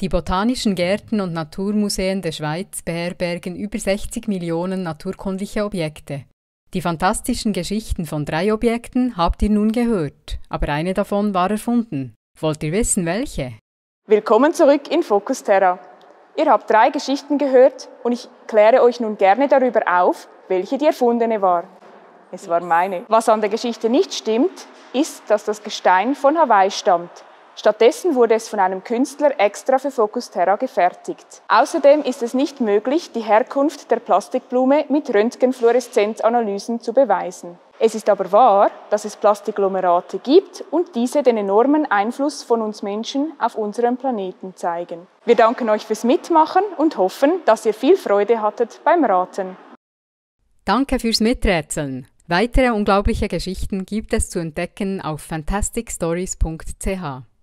Die Botanischen Gärten und Naturmuseen der Schweiz beherbergen über 60 Millionen naturkundliche Objekte. Die fantastischen Geschichten von drei Objekten habt ihr nun gehört, aber eine davon war erfunden. Wollt ihr wissen, welche? Willkommen zurück in Focus Terra. Ihr habt drei Geschichten gehört und ich kläre euch nun gerne darüber auf, welche die erfundene war. Es war meine. Was an der Geschichte nicht stimmt, ist, dass das Gestein von Hawaii stammt. Stattdessen wurde es von einem Künstler extra für Focus Terra gefertigt. Außerdem ist es nicht möglich, die Herkunft der Plastikblume mit Röntgenfluoreszenzanalysen zu beweisen. Es ist aber wahr, dass es Plastikglomerate gibt und diese den enormen Einfluss von uns Menschen auf unseren Planeten zeigen. Wir danken euch fürs Mitmachen und hoffen, dass ihr viel Freude hattet beim Raten. Danke fürs Miträtseln. Weitere unglaubliche Geschichten gibt es zu entdecken auf fantasticstories.ch.